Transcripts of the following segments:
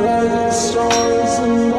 bright stars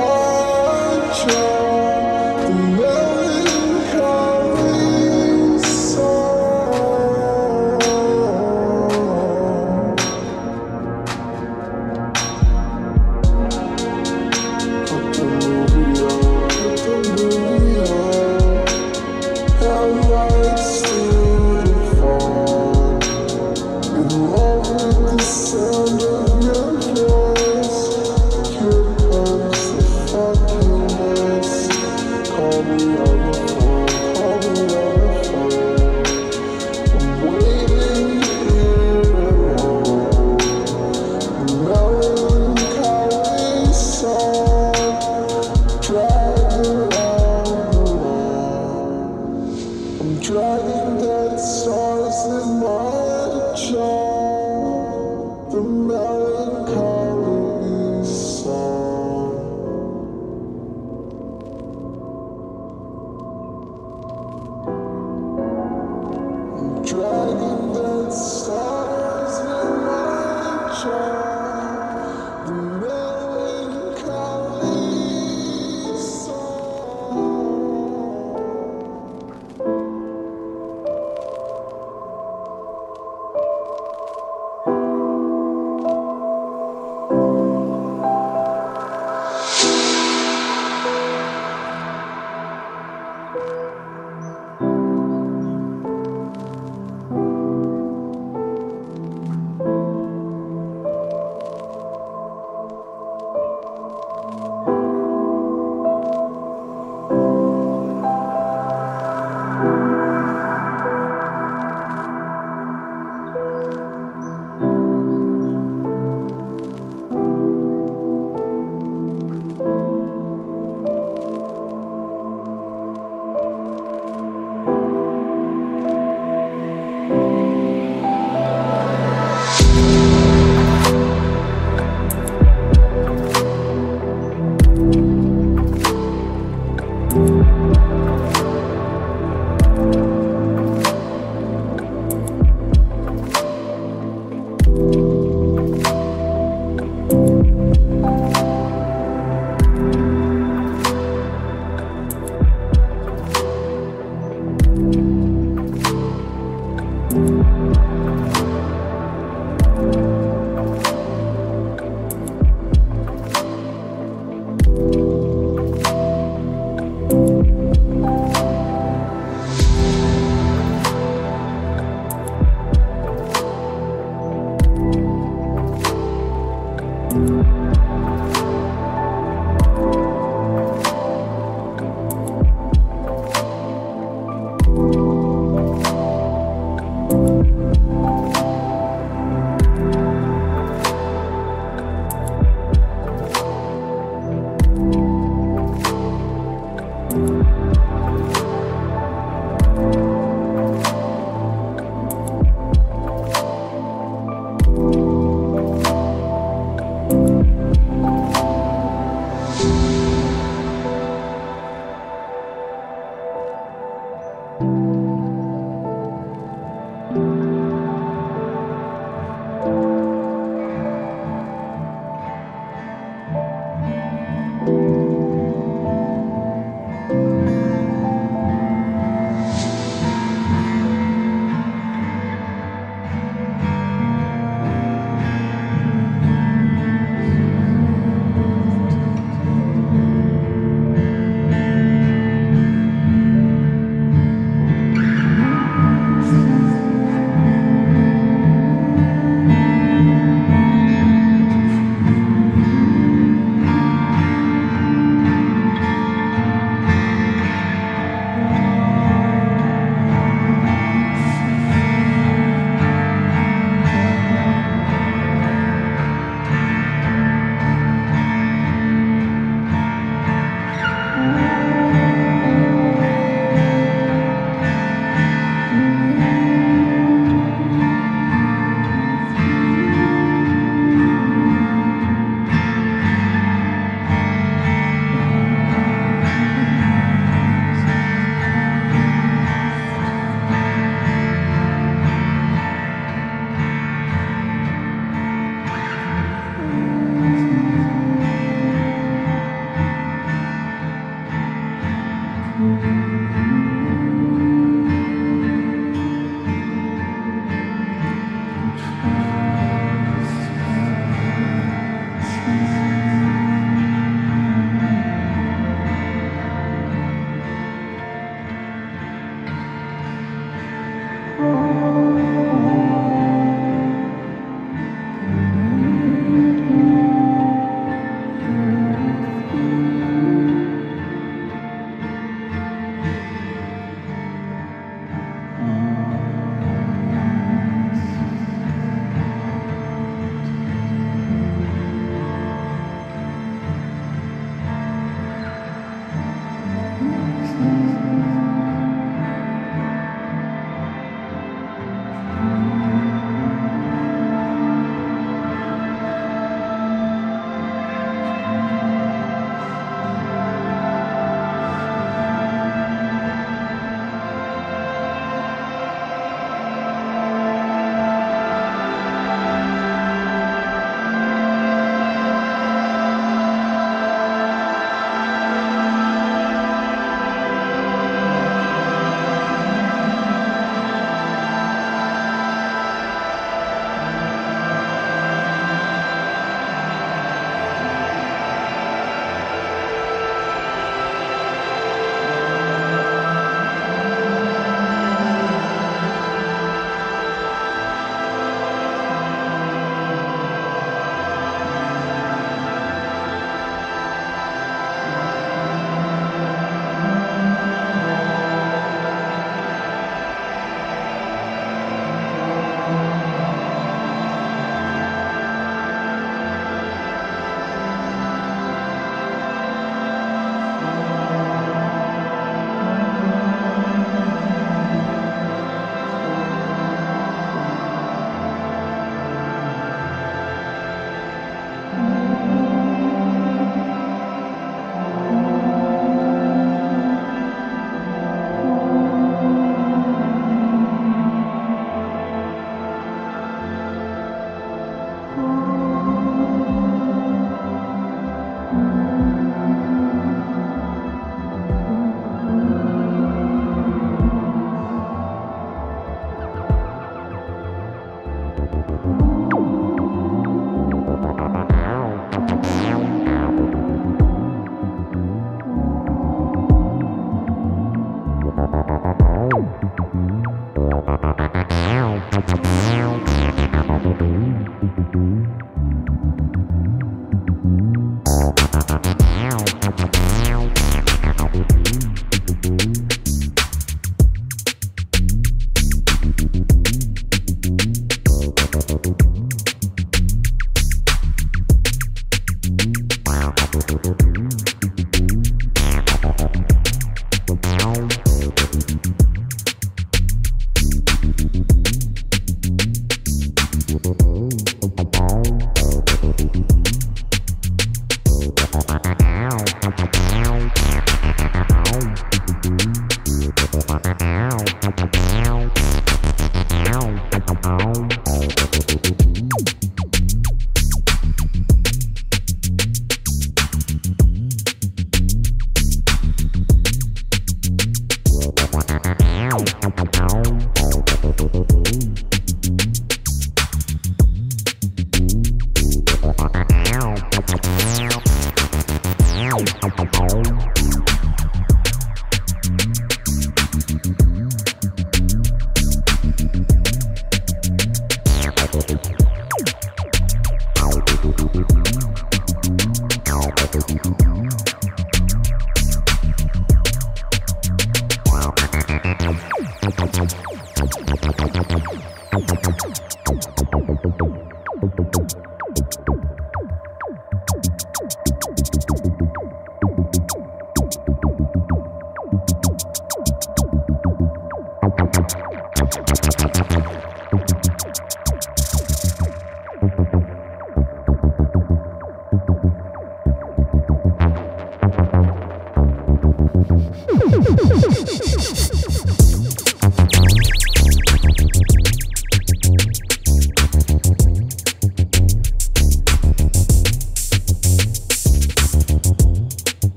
Música